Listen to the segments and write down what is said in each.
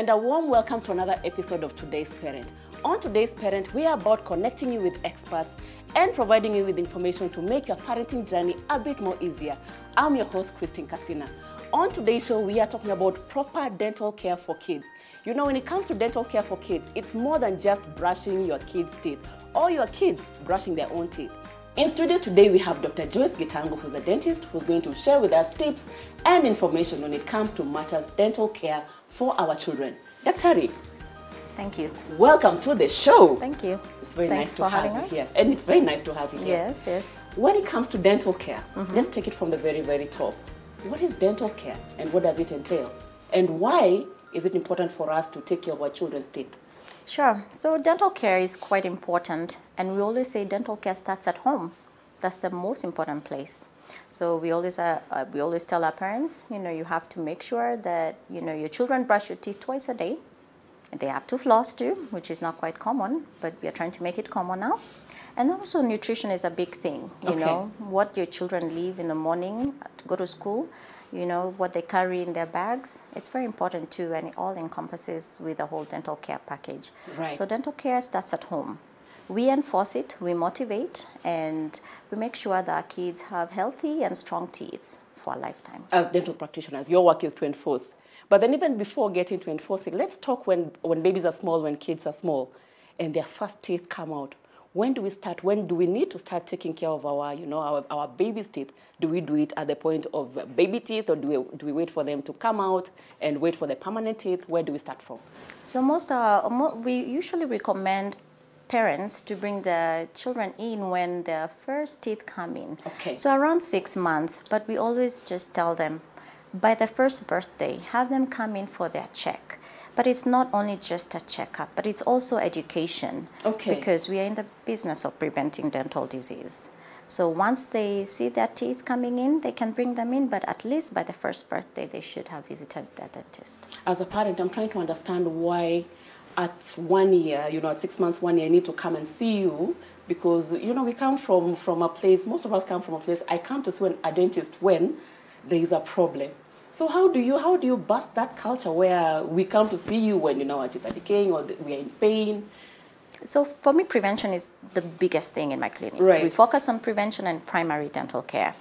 And a warm welcome to another episode of Today's Parent. On Today's Parent, we are about connecting you with experts and providing you with information to make your parenting journey a bit more easier. I'm your host, Christine Casina. On today's show, we are talking about proper dental care for kids. You know, when it comes to dental care for kids, it's more than just brushing your kids' teeth or your kids brushing their own teeth. In studio today, we have Dr. Joyce Gitango, who's a dentist, who's going to share with us tips and information when it comes to matters dental care for our children. Dr. Thank you. welcome to the show. Thank you. It's very Thanks nice to have you us. here. And it's very nice to have you here. Yes, yes. When it comes to dental care, Mm-hmm. let's take it from the very, very top. What is dental care and what does it entail? And why is it important for us to take care of our children's teeth? Sure. So dental care is quite important, and we always say dental care starts at home. That's the most important place. So we always uh, uh, we always tell our parents, you know, you have to make sure that you know your children brush your teeth twice a day. They have to floss too, which is not quite common, but we are trying to make it common now. And also nutrition is a big thing. You Okay. know what your children leave in the morning to go to school. You know what they carry in their bags. It's very important too, and it all encompasses with the whole dental care package. Right. So dental care starts at home. We enforce it, we motivate, and we make sure that our kids have healthy and strong teeth for a lifetime. As dental practitioners, your work is to enforce. But then even before getting to enforcing, let's talk when, when babies are small, when kids are small, and their first teeth come out. When do we start? When do we need to start taking care of our, you know, our, our baby's teeth? Do we do it at the point of baby teeth, or do we, do we wait for them to come out and wait for the permanent teeth? Where do we start from? So most uh, we usually recommend parents to bring the children in when their first teeth come in. Okay. So around six months, but we always just tell them by the first birthday, have them come in for their check. But it's not only just a checkup, but it's also education. Okay. Because we are in the business of preventing dental disease. So once they see their teeth coming in, they can bring them in, but at least by the first birthday, they should have visited their dentist. As a parent, I'm trying to understand why at one year, you know, at six months, one year, I need to come and see you because, you know, we come from, from a place, most of us come from a place, I come to see an- a dentist when there is a problem. So how do you, how do you bust that culture where we come to see you when, you know, our teeth are decaying or we are in pain? So for me, prevention is the biggest thing in my clinic. Right. We focus on prevention and primary dental care.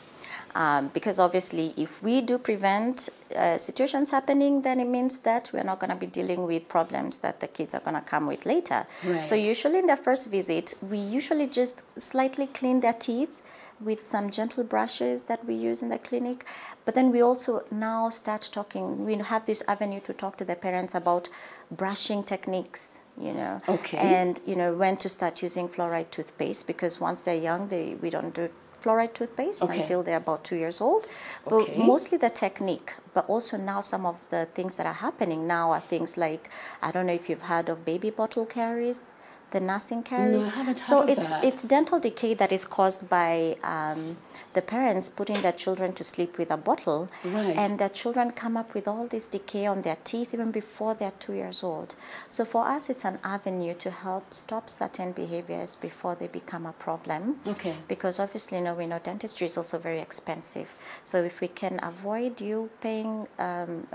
Um, because obviously, if we do prevent uh, situations happening, then it means that we're not going to be dealing with problems that the kids are going to come with later. So usually in their first visit, we usually just slightly clean their teeth with some gentle brushes that we use in the clinic. But then we also now start talking, we have this avenue to talk to the parents about brushing techniques, you know. Okay. And, you know, when to start using fluoride toothpaste because once they're young, they, we don't do fluoride toothpaste Okay. until they're about two years old. But Okay. mostly the technique, but also now some of the things that are happening now are things like, I don't know if you've heard of baby bottle caries. The nursing caries. haven't so it's that. it's dental decay that is caused by um, the parents putting their children to sleep with a bottle, Right. and their children come up with all this decay on their teeth even before they're two years old. So for us, it's an avenue to help stop certain behaviors before they become a problem. Okay. Because obviously, you know, we know dentistry is also very expensive. So if we can avoid you paying um,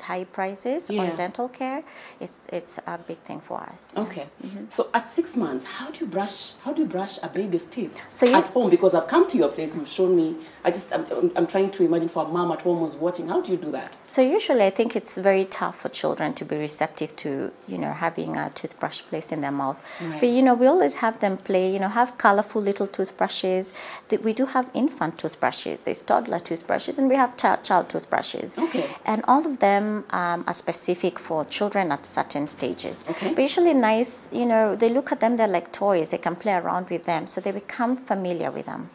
high prices Yeah. on dental care, it's it's a big thing for us. yeah. Okay. So at six months, how do you brush? How do you brush a baby's teeth So you- at home? Because I've come to your place, you've shown me. I just I'm, I'm- trying to imagine for a mom at home who's watching. How do you do that? So usually, I think it's very tough for children to be receptive to you know having a toothbrush placed in their mouth. Right. But you know, we always have them play. You know, have colorful little toothbrushes. That we do have infant toothbrushes. There's toddler toothbrushes, and we have child, child toothbrushes. Okay. And all of them um, are specific for children at certain stages. Okay. But usually, nice. You know, they look at them. They're like toys. They can play around with them, so they become familiar with them.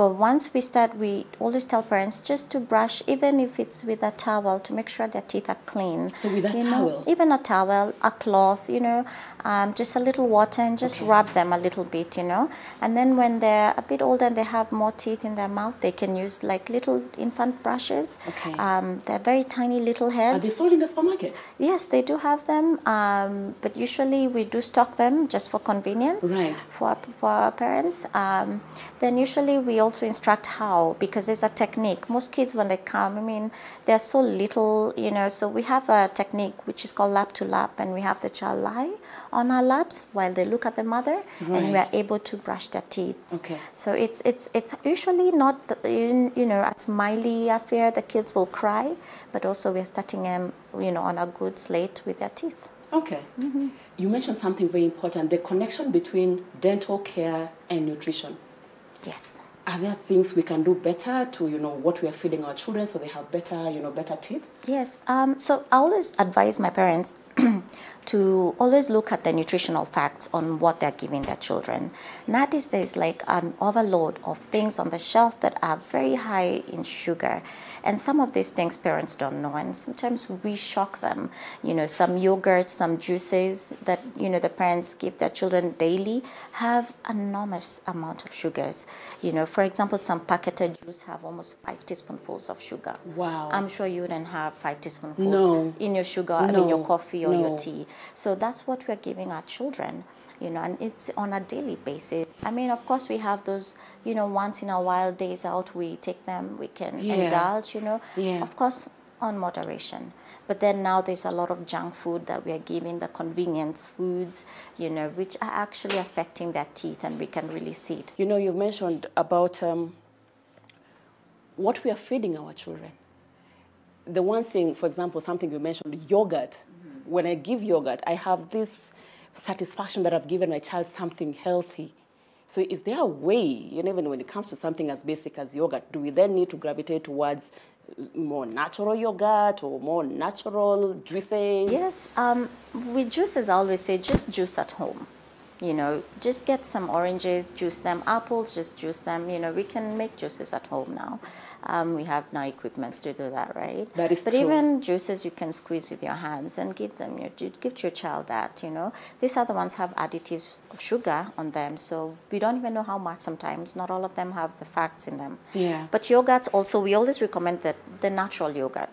But once we start, we always tell parents just to brush, even if it's with a towel, to make sure their teeth are clean. So with a You know, towel? even a towel, a cloth, you know, um, just a little water and just Okay. rub them a little bit, you know. And then when they're a bit older and they have more teeth in their mouth, they can use like little infant brushes. Okay. Um, they're very tiny little heads. Are they sold in the supermarket? Yes, they do have them, um, but usually we do stock them just for convenience Right. for, our- for our parents. Um, then usually we also instruct how because there's a technique. Most kids when they come, I mean, they're so little, you know. So we have a technique which is called lap to lap, and we have the child lie on our laps while they look at the mother, and we are able to brush their teeth. Okay. So it's it's it's usually not the, in, you know a smiley affair. The kids will cry, but also we're starting them you know on a good slate with their teeth. Okay. You mentioned something very important the connection between dental care and nutrition. Yes. Are there things we can do better to, you know, what we are feeding our children so they have better, you know, better teeth? Yes. Um, so I always advise my parents to always look at the nutritional facts on what they're giving their children. Nowadays, there's like an overload of things on the shelf that are very high in sugar. And some of these things parents don't know, and sometimes we shock them. You know, some yogurts, some juices that you know the parents give their children daily have enormous amount of sugars. You know, for example, some packeted juice have almost five teaspoonfuls of sugar. Wow. I'm sure you wouldn't have five teaspoonfuls No. in your sugar, I mean, your coffee or No. your tea. So that's what we're giving our children, you know, and it's on a daily basis. I mean, of course, we have those, you know, once in a while days out, we take them, we can Yeah. indulge, you know, Yeah. of course, on moderation. But then now there's a lot of junk food that we are giving, the convenience foods, you know, which are actually affecting their teeth, and we can really see it. You know, you've mentioned about um, what we are feeding our children. The one thing, for example, something you mentioned, yogurt. When I give yogurt, I have this satisfaction that I've given my child something healthy. So, is there a way, you know, even when it comes to something as basic as yogurt, do we then need to gravitate towards more natural yogurt or more natural juices? Yes, um, with juices, I always say just juice at home. You know, just get some oranges, juice them, apples, just juice them. You know, we can make juices at home now. Um, we have now equipments to do that, right? That is but true. even juices you can squeeze with your hands and give them. You you give your child that. You know, these other ones have additives of sugar on them, so we don't even know how much. Sometimes not all of them have the facts in them. Yeah. But yogurts also, we always recommend that the natural yogurt.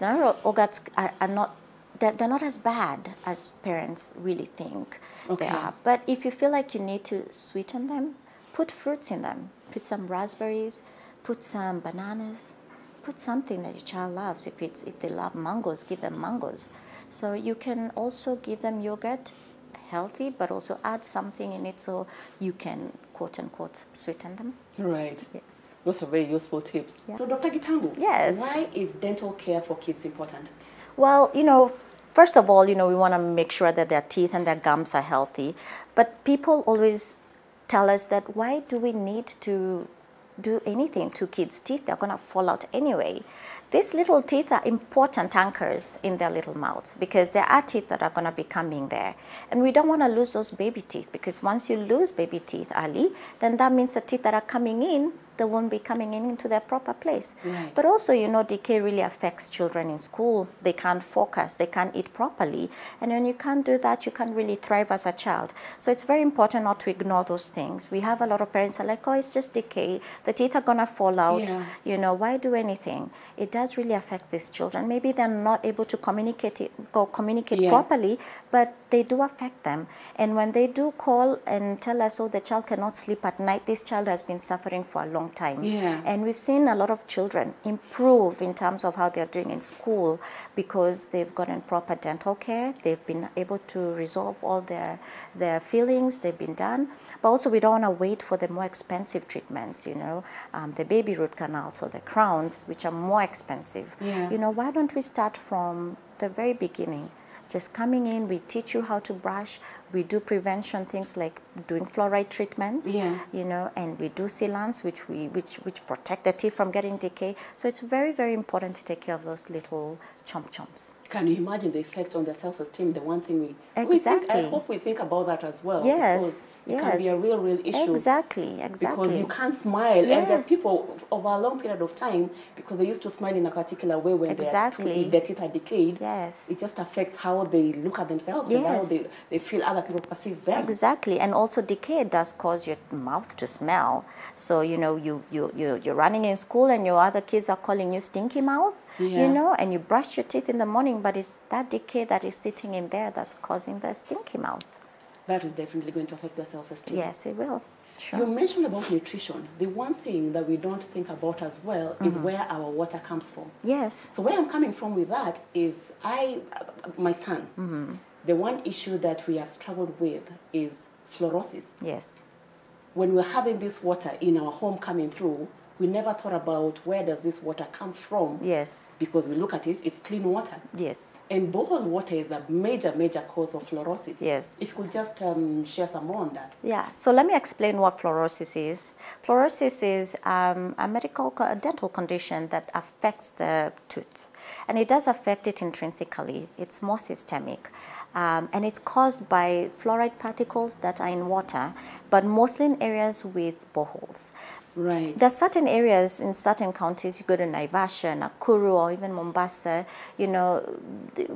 The natural yogurts are, are not they're, they're not as bad as parents really think Okay. they are. But if you feel like you need to sweeten them, put fruits in them. Put some raspberries, put some bananas, put something that your child loves. If it's if they love mangoes, give them mangoes. So you can also give them yogurt, healthy, but also add something in it so you can quote unquote sweeten them. Right. Yes. Those are very useful tips. Yeah. So, Dr. Gitangu, Yes. why is dental care for kids important? Well, you know, first of all, you know, we want to make sure that their teeth and their gums are healthy. But people always tell us that why do we need to do anything to kids' teeth? They're going to fall out anyway. These little teeth are important anchors in their little mouths because there are teeth that are going to be coming there. And we don't want to lose those baby teeth because once you lose baby teeth early, then that means the teeth that are coming in, they won't be coming in into their proper place. Right. But also, you know, decay really affects children in school. They can't focus, they can't eat properly. And when you can't do that, you can't really thrive as a child. So it's very important not to ignore those things. We have a lot of parents are like, oh, it's just decay. The teeth are going to fall out. Yeah. You know, why do anything? It does really affect these children. Maybe they're not able to communicate it, go communicate Yeah. properly, but they do affect them. And when they do call and tell us, oh, the child cannot sleep at night, this child has been suffering for a long time. Yeah. And we've seen a lot of children improve in terms of how they're doing in school because they've gotten proper dental care. They've been able to resolve all their their feelings. They've been done. But also, we don't want to wait for the more expensive treatments. You know, um, the baby root canals or the crowns, which are more expensive. Yeah. You know, why don't we start from the very beginning? Just coming in, we teach you how to brush. We do prevention things like doing fluoride treatments Yeah. you know, and we do sealants, which we which which protect the teeth from getting decay. So it's very very important to take care of those little chomp chomps. Can you imagine the effect on their self-esteem? The one thing we we think, I hope we think about that as well. Yes, it can be a real, real issue. Exactly, exactly. Because you can't smile, and there are people over a long period of time because they used to smile in a particular way when Exactly. their, their teeth are decayed. Yes. it just affects how they look at themselves and how they, they feel other people perceive them. Exactly, and also decay does cause your mouth to smell. So you know, you you you you're running in school, and your other kids are calling you stinky mouth. Yeah. You know, and you brush your teeth in the morning, but it's that decay that is sitting in there that's causing the stinky mouth. That is definitely going to affect their self-esteem. Yes, it will. Sure. You mentioned about nutrition. The one thing that we don't think about as well is Mm-hmm. where our water comes from. Yes. So where I'm coming from with that is I, my son, Mm-hmm. the one issue that we have struggled with is fluorosis. Yes. When we're having this water in our home coming through, we never thought about where does this water come from Yes. because we look at it, it's clean water. Yes. And borehole water is a major, major cause of fluorosis. Yes. If you could just um, share some more on that. Yeah, so let me explain what fluorosis is. Fluorosis is um, a medical, a dental condition that affects the tooth. And it does affect it intrinsically, it's more systemic. Um, and it's caused by fluoride particles that are in water, but mostly in areas with boreholes. Right. There's certain areas in certain counties, you go to Naivasha, Nakuru, or even Mombasa, you know,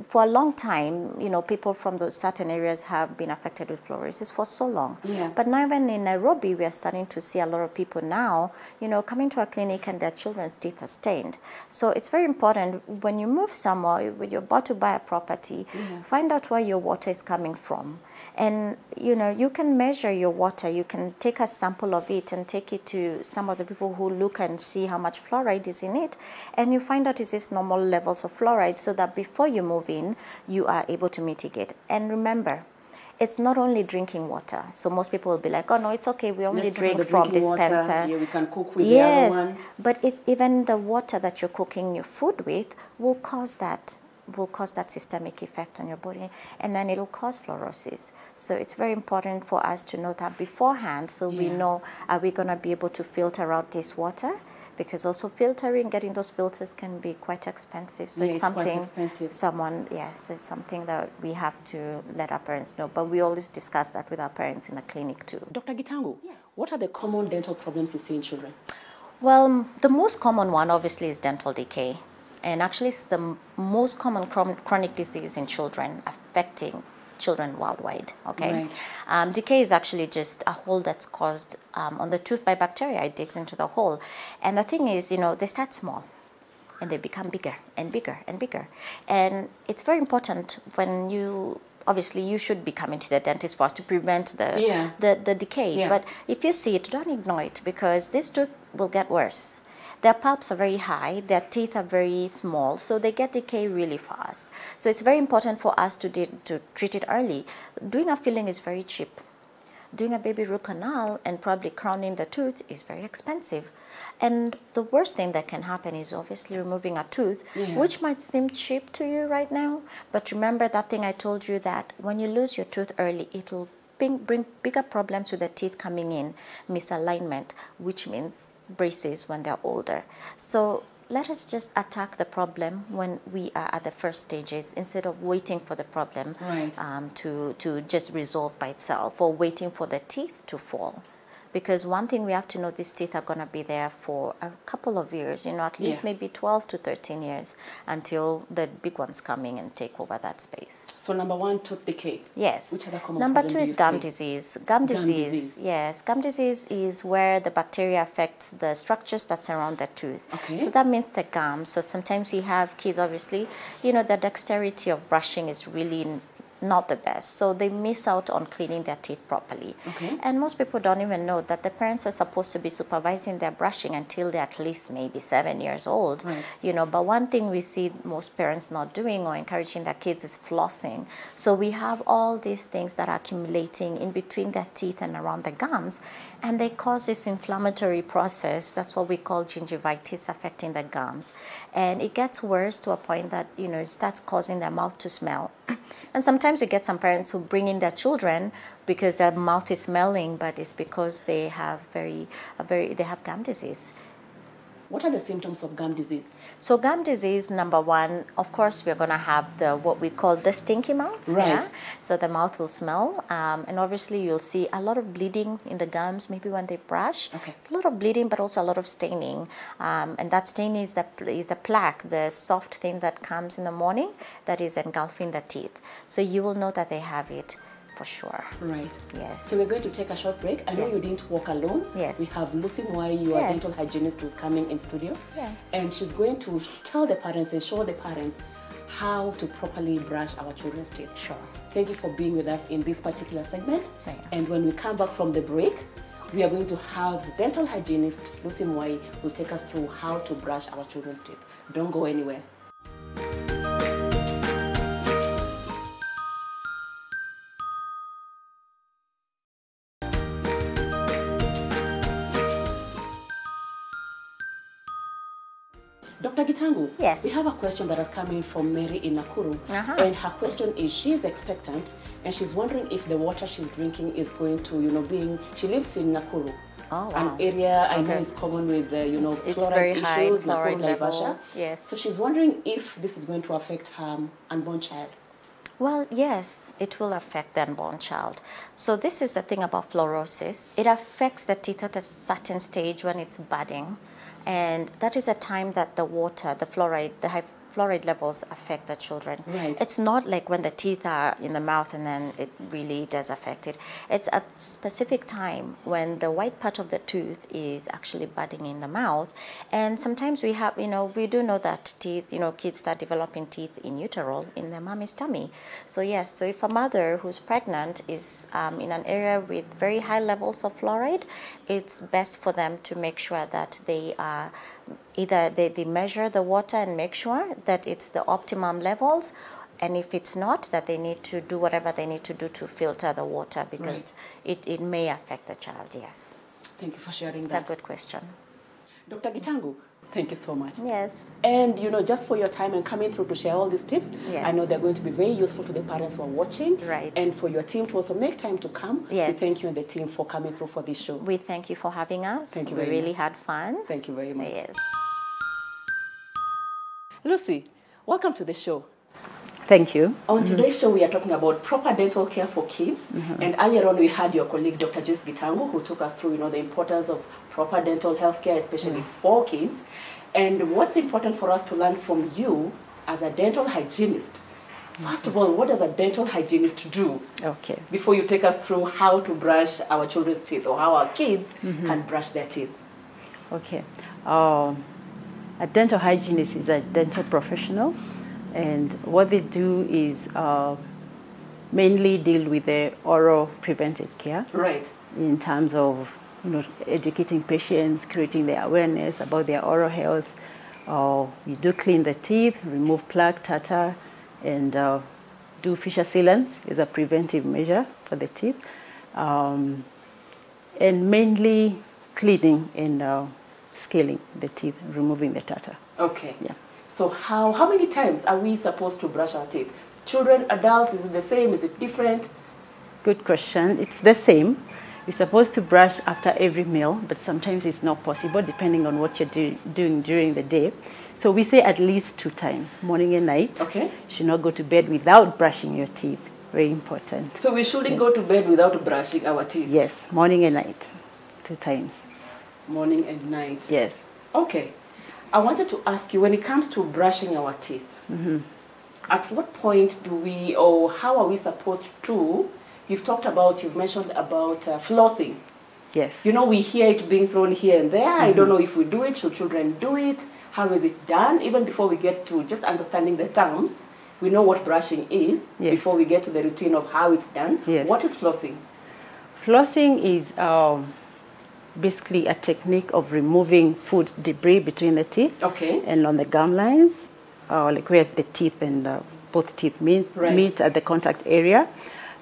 for a long time, you know, people from those certain areas have been affected with fluorosis for so long. Yeah. But now even in Nairobi, we are starting to see a lot of people now, you know, coming to our clinic and their children's teeth are stained. So it's very important when you move somewhere, when you're about to buy a property, Yeah. find out where your water is coming from. And, you know, you can measure your water. You can take a sample of it and take it to some of the people who look and see how much fluoride is in it. And you find out is this normal levels of fluoride so that before you move in, you are able to mitigate. And remember, it's not only drinking water. So most people will be like, oh no, it's okay. We only Let's drink from drinking water. dispenser. Yeah, we can cook with yes, the other one. but it's even the water that you're cooking your food with will cause that will cause that systemic effect on your body and then it'll cause fluorosis. So it's very important for us to know that beforehand so we know are we going to be able to filter out this water because also filtering getting those filters can be quite expensive. So Yeah, it's it's quite something expensive. someone yes, it's something that we have to let our parents know. But we always discuss that with our parents in the clinic too. Dr. Gitangu, what are the common dental problems you see in children? Well, the most common one obviously is dental decay. And actually, it's the most common chronic disease in children affecting children worldwide. Okay, Right. um, decay is actually just a hole that's caused um, on the tooth by bacteria. It digs into the hole, and the thing is, you know, they start small, and they become bigger and bigger and bigger. And it's very important when you obviously you should be coming to the dentist first to prevent the Yeah. the, the decay. Yeah. But if you see it, don't ignore it because this tooth will get worse. Their pulps are very high, their teeth are very small, so they get decay really fast. So it's very important for us to, to treat it early. Doing a filling is very cheap. Doing a baby root canal and probably crowning the tooth is very expensive. And the worst thing that can happen is obviously removing a tooth, Yeah. which might seem cheap to you right now. But remember that thing I told you that when you lose your tooth early, it will bring, bring bigger problems with the teeth coming in, misalignment, which means braces when they're older. So let us just attack the problem when we are at the first stages instead of waiting for the problem Right. um, to, to just resolve by itself or waiting for the teeth to fall. Because one thing we have to know, these teeth are going to be there for a couple of years, you know, at least Yeah. maybe 12 to 13 years until the big ones coming and take over that space. So number one, tooth decay. Yes. Which other common Number two is gum disease. Gum disease, disease. yes. Gum disease is where the bacteria affects the structures that surround the tooth. Okay. So that means the gum. So sometimes you have kids, obviously, you know, the dexterity of brushing is really not the best. So they miss out on cleaning their teeth properly. Okay. And most people don't even know that the parents are supposed to be supervising their brushing until they're at least maybe seven years old. Right. You know, but one thing we see most parents not doing or encouraging their kids is flossing. So we have all these things that are accumulating in between their teeth and around the gums, and they cause this inflammatory process. That's what we call gingivitis affecting the gums. And it gets worse to a point that, you know, it starts causing their mouth to smell. and sometimes you get some parents who bring in their children because their mouth is smelling, but it's because they have very, very, they have gum disease. What are the symptoms of gum disease? So gum disease, number one, of course, we're gonna have the what we call the stinky mouth. Right. So the mouth will smell, um, and obviously you'll see a lot of bleeding in the gums. Maybe when they brush, Okay. it's a lot of bleeding, but also a lot of staining. Um, and that staining is the is the plaque, the soft thing that comes in the morning that is engulfing the teeth. So you will know that they have it for sure. Right. Yes. So we're going to take a short break. I know Yes. you didn't walk alone. Yes. We have Lucy Mwai, your Yes. dental hygienist, who's coming in studio. Yes. And she's going to tell the parents and show the parents how to properly brush our children's teeth. Sure. Thank you for being with us in this particular segment. Yeah. And when we come back from the break, we are going to have dental hygienist Lucy Mwai will take us through how to brush our children's teeth. Don't go anywhere. Yes. we have a question that has come in from Mary in Nakuru. Uh-huh. And her question is she's expectant and she's wondering if the water she's drinking is going to, you know, being, she lives in Nakuru. Oh, An wow. area I know is common with, uh, you know, It's fluoride very high issues, Nakuru, Naivasha. levels, yes. So she's wondering if this is going to affect her unborn child. Well, yes, it will affect the unborn child. So this is the thing about fluorosis. It affects the teeth at a certain stage when it's budding. And that is a time that the water, the fluoride, the fluoride levels affect the children. Right. It's not like when the teeth are in the mouth and then it really does affect it. It's a specific time when the white part of the tooth is actually budding in the mouth. And sometimes we have, you know, we do know that teeth, you know, kids start developing teeth in utero, in their mommy's tummy. So yes, so if a mother who's pregnant is um, in an area with very high levels of fluoride, it's best for them to make sure that they are either they, they measure the water and make sure that it's the optimum levels and if it's not that they need to do whatever they need to do to filter the water because it, it may affect the child yes Thank you for sharing it's that. a good question Dr. Gitangu, thank you so much. yes And you know, just for your time and coming through to share all these tips, Yes. I know they're going to be very useful to the parents who are watching. Right. And for your team to also make time to come. We Yes. thank you and the team for coming through for this show. we thank you for having us Thank you we really much. had fun Thank you very much. yes Lucy, welcome to the show. Thank you. On today's show, we are talking about proper dental care for kids. Mm-hmm. And earlier on, we had your colleague, Dr. Joyce Gitango, who took us through, you know, the importance of proper dental health care, especially mm. for kids. And what's important for us to learn from you as a dental hygienist. Mm-hmm. First of all, what does a dental hygienist do? Okay. Before you take us through how to brush our children's teeth or how our kids mm-hmm. can brush their teeth. Okay. Um, a dental hygienist is a dental professional, and what they do is uh, mainly deal with the oral preventive care Right. in terms of you know, educating patients, creating their awareness about their oral health. Uh, we do clean the teeth, remove plaque, tartar, and uh, do fissure sealants as a preventive measure for the teeth. Um, and mainly cleaning and uh, scaling the teeth, removing the tartar. Okay. Yeah. So how how many times are we supposed to brush our teeth? Children, adults, is it the same? Is it different? Good question. It's the same. You're supposed to brush after every meal, but sometimes it's not possible depending on what you're do, doing during the day. So we say at least two times, morning and night. Okay. You should not go to bed without brushing your teeth. Very important. So we shouldn't go to bed without brushing our teeth. Yes, morning and night, two times. Morning and night. Yes. Okay. I wanted to ask you when it comes to brushing our teeth, at what point do we, or how are we supposed to? You've talked about, you've mentioned about uh, flossing. Yes. You know, we hear it being thrown here and there. I don't know if we do it. Should children do it? How is it done? Even before we get to just understanding the terms, we know what brushing is Yes. before we get to the routine of how it's done. Yes. What is flossing? Flossing is um, basically a technique of removing food debris between the teeth. Okay. and on the gum lines, uh, like where the teeth and uh, both teeth meet, Right. meet at the contact area.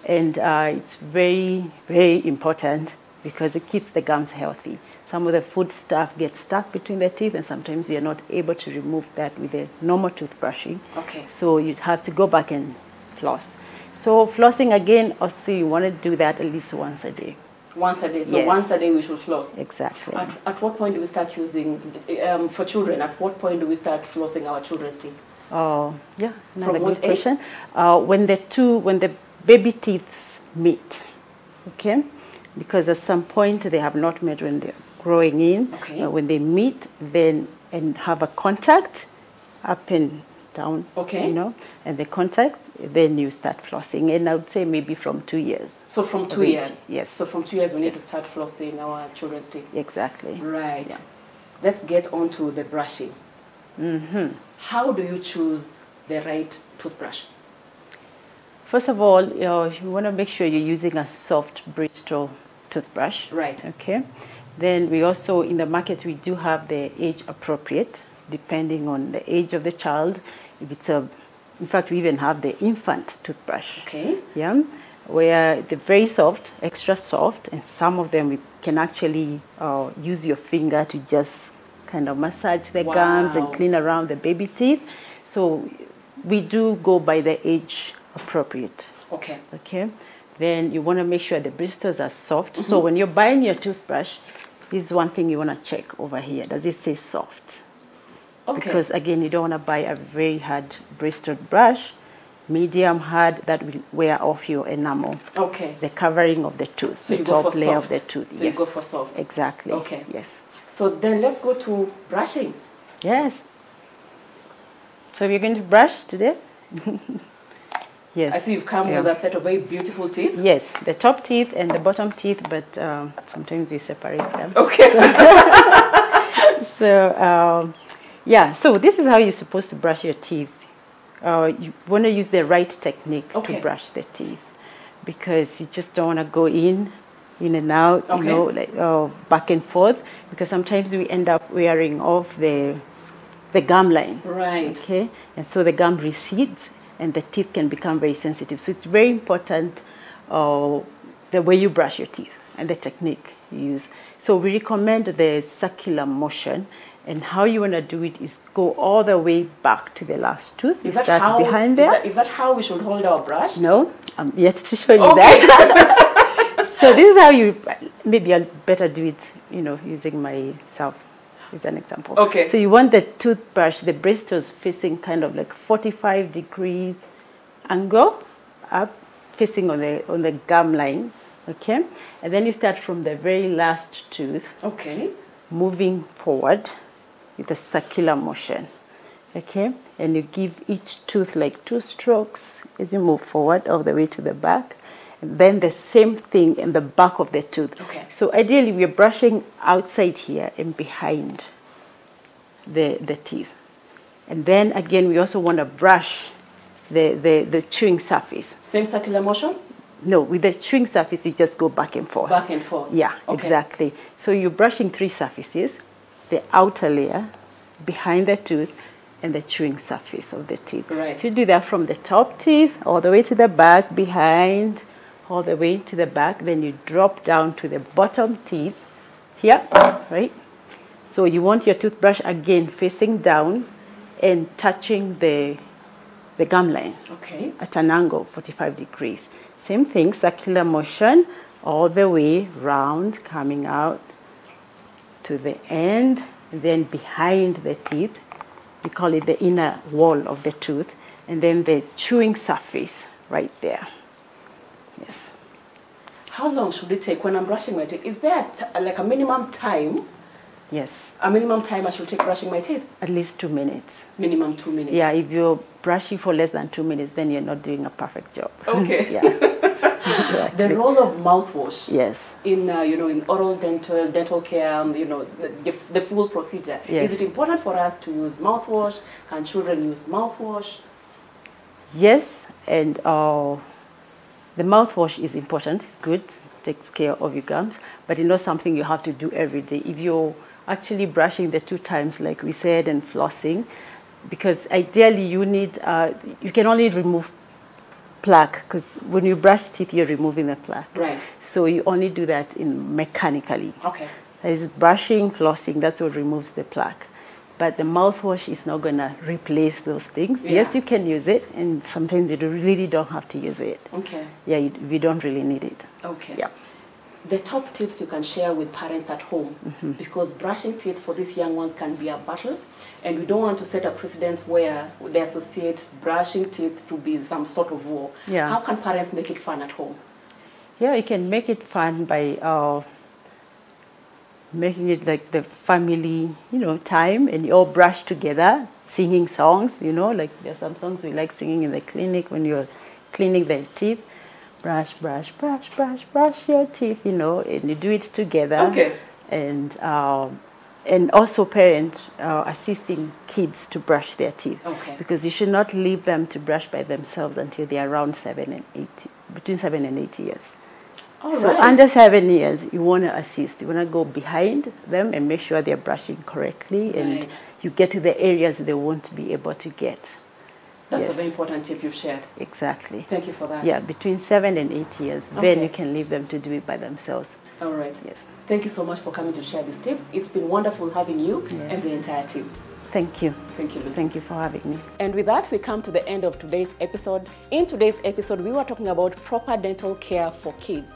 And uh, it's very, very important because it keeps the gums healthy. Some of the food stuff gets stuck between the teeth, and sometimes you're not able to remove that with a normal toothbrushing. Okay. So you'd have to go back and floss. So flossing again, also you want to do that at least once a day. Once a day. So Yes. once a day we should floss. Exactly. At, at what point do we start using, um, for children, at what point do we start flossing our children's teeth? Oh, yeah, another From good question. Uh, when the two, when the baby teeth meet, okay, because at some point they have not met when they're growing in. Okay. Uh, when they meet, then and have a contact, and down. Okay. You know, and the contact, then you start flossing, and I would say maybe from two years. So from two years? yes. So from two years we need to start flossing our children's teeth? Exactly. Right. Yeah. Let's get on to the brushing. Mm-hmm. How do you choose the right toothbrush? First of all, you, know, you want to make sure you're using a soft bristle toothbrush. Right. Okay. Then we also, in the market, we do have the age appropriate, depending on the age of the child. If it's a, in fact, we even have the infant toothbrush. Okay. Yeah. Where they're very soft, extra soft, and some of them we can actually uh, use your finger to just kind of massage the gums and clean around the baby teeth. So we do go by the age appropriate. Okay. Okay. Then you want to make sure the bristles are soft. So Mm-hmm. when you're buying your toothbrush, this is one thing you want to check over here. Does it say soft? Okay. Because again, you don't want to buy a very hard bristled brush. Medium hard that will wear off your enamel, okay. the covering of the tooth, So the top layer soft. of the tooth. So yes. you go for soft. Exactly. Okay. Yes. So then let's go to brushing. Yes. So we're going to brush today. yes. I see you've come Yeah. with a set of very beautiful teeth. Yes, the top teeth and the bottom teeth, but um, sometimes we separate them. Okay. So, um, yeah, so this is how you're supposed to brush your teeth. Uh, you want to use the right technique Okay. to brush the teeth because you just don't want to go in, in and out, Okay. you know, like uh, back and forth because sometimes we end up wearing off the, the gum line. right. Okay, and so the gum recedes and the teeth can become very sensitive. So it's very important uh, the way you brush your teeth and the technique you use. So we recommend the circular motion, and how you want to do it is go all the way back to the last tooth. Is that start how? behind is there. that- is that how we should hold our brush? No, I'm yet to show you Okay. that. so this is how you, maybe I'll better do it, you know, using myself as an example. Okay. So you want the toothbrush, the bristles facing kind of like 45 degrees angle up, facing on the, on the gum line, okay? And then you start from the very last tooth, Okay. moving forward with a circular motion. Okay? And you give each tooth like two strokes as you move forward all the way to the back. And then the same thing in the back of the tooth. Okay. So ideally we're brushing outside here and behind the, the teeth. And then again we also want to brush the, the, the chewing surface. Same circular motion. No, with the chewing surface you just go back and forth. Back and forth. Yeah, Okay. exactly. So you're brushing three surfaces the outer layer, behind the tooth, and the chewing surface of the teeth. Right. So you do that from the top teeth all the way to the back, behind, all the way to the back. Then you drop down to the bottom teeth here, right? So you want your toothbrush again facing down and touching the, the gum line Okay. at an angle 45 degrees. Same thing, circular motion all the way round, coming out to the end, then behind the teeth. We call it the inner wall of the tooth, and then the chewing surface right there. Yes. How long should it take when I'm brushing my teeth? Is there like a minimum time? Yes, A minimum time I should take brushing my teeth? at least two minutes. Minimum two minutes. Yeah, if you're brushing for less than two minutes, then you're not doing a perfect job. Okay. yeah. The role of mouthwash Yes. in uh, you know in oral dental dental care, um, you know the, the, full procedure. Yes. Is it important for us to use mouthwash? Can children use mouthwash? Yes, and uh, the mouthwash is important. It's good, takes care of your gums, but it's not something you have to do every day. If you're actually brushing the two times, like we said, and flossing, because ideally you need, uh, you can only remove plaque, because when you brush teeth, you're removing the plaque. Right. So you only do that in mechanically. Okay. It's brushing, flossing, that's what removes the plaque. But the mouthwash is not going to replace those things. Yes, you can use it, and sometimes you really don't have to use it. Okay. Yeah, you, we don't really need it. Okay. Yeah. The top tips you can share with parents at home Mm-hmm. because brushing teeth for these young ones can be a battle, and we don't want to set a precedence where they associate brushing teeth to be some sort of war. Yeah. How can parents make it fun at home? Yeah, you can make it fun by uh, making it like the family, you know, time, and you all brush together, singing songs. You know, like there's some songs we like singing in the clinic when you're cleaning the teeth. Brush, brush, brush, brush, brush your teeth. You know, and you do it together. Okay. And um, and also parents uh, assisting kids to brush their teeth. Okay. Because you should not leave them to brush by themselves until they are around seven and eight, between seven and eight years. All so right. under seven years, you want to assist. You want to go behind them and make sure they're brushing correctly, and Right. you get to the areas they won't be able to get. That's a very important tip you've shared. Exactly. Thank you for that. Yeah, between seven and eight years, Okay. then you can leave them to do it by themselves. All right. Yes. Thank you so much for coming to share these tips. It's been wonderful having you Yes. and the entire team. Thank you. Thank you, Lucy. Thank you for having me. And with that, we come to the end of today's episode. In today's episode, we were talking about proper dental care for kids.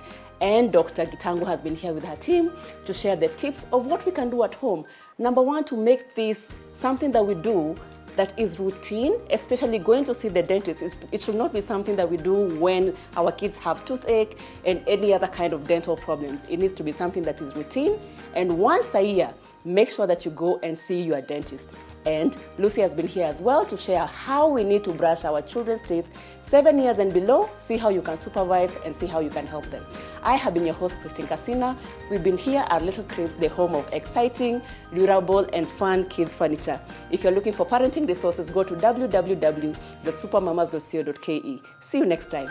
And Dr. Gitango has been here with her team to share the tips of what we can do at home. Number one, to make this something that we do that is routine, especially going to see the dentist. It's- It should not be something that we do when our kids have toothache and any other kind of dental problems. It needs to be something that is routine. And once a year, make sure that you go and see your dentist. And Lucy has been here as well to share how we need to brush our children's teeth seven years and below. See how you can supervise and see how you can help them. I have been your host, Christine Casina. We've been here at Little Cribs, the home of exciting, durable, and fun kids furniture. If you're looking for parenting resources, go to www.supermamas.co.ke. See you next time.